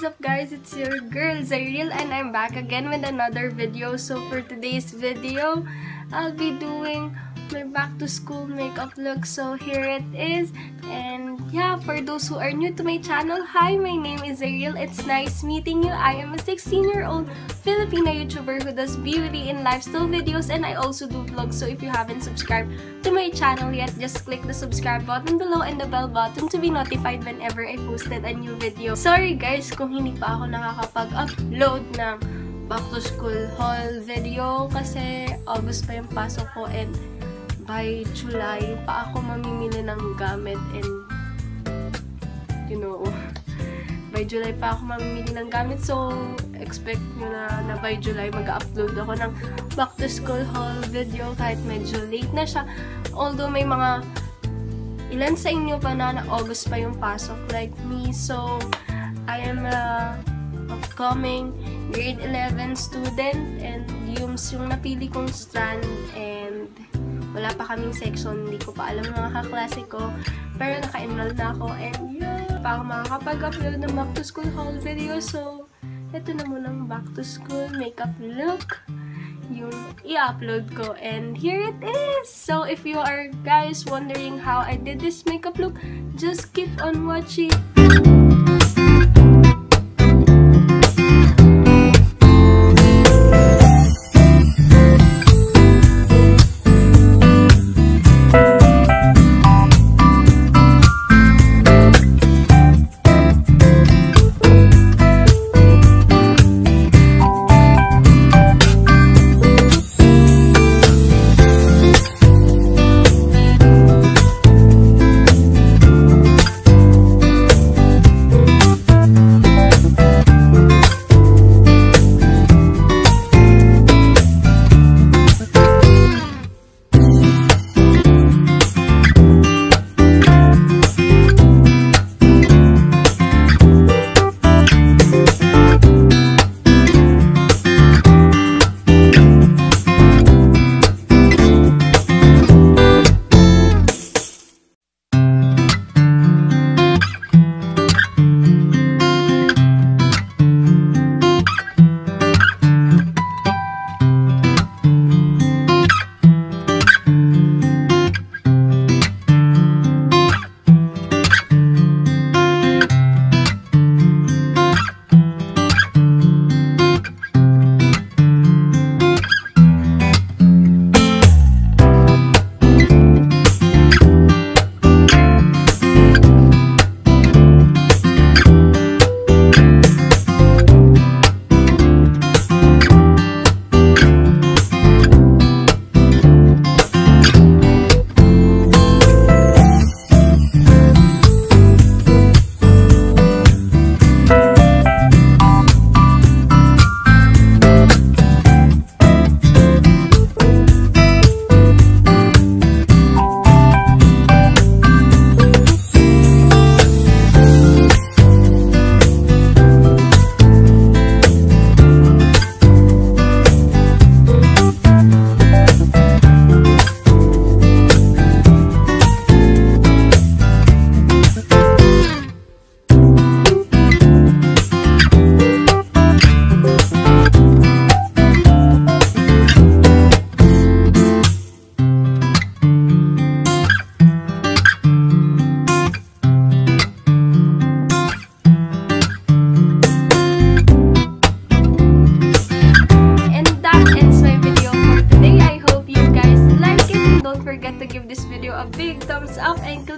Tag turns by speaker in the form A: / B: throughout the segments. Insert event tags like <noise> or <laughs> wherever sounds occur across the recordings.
A: What's up guys? It's your girl Zyril and I'm back again with another video. So for today's video, I'll be doing my back to school makeup look. So here it is. And yeah, for those who are new to my channel, hi, my name is Ariel. It's nice meeting you. I am a 16-year-old Filipina YouTuber who does beauty and lifestyle videos and I also do vlogs. So if you haven't subscribed to my channel yet, just click the subscribe button below and the bell button to be notified whenever I posted a new video. Sorry guys kung hindi pa ako nakakapag-upload ng back to school haul video kasi August pa yung pasok ko and by July pa ako mamimili ng gamit and you know <laughs> by July pa ako mamimili ng gamit. So expect nyo na, na by July mag-upload ako ng back to school haul video kahit medyo late na siya. Although may mga ilan sa inyo pa na na August pa yung pasok like me. So I am a upcoming grade 11 student and yung, yung napili kong strand and wala pa kaming section, hindi ko pa alam mga kaklase ko. Pero naka-enroll na ako and yeah, pa ako makakapag-upload ng back to school haul video. So, ito na munang back to school makeup look yung i-upload ko. And here it is! So, if you are guys wondering how I did this makeup look, just keep on watching.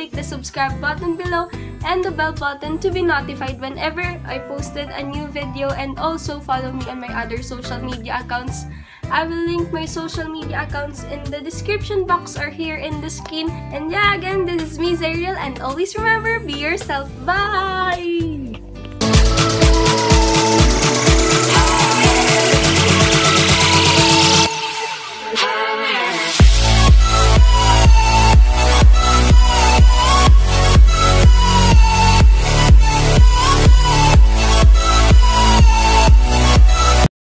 A: Click the subscribe button below and the bell button to be notified whenever I posted a new video and also follow me on my other social media accounts. I will link my social media accounts in the description box or here in the screen. And yeah, again, this is me, Zariel, and always remember, be yourself. Bye!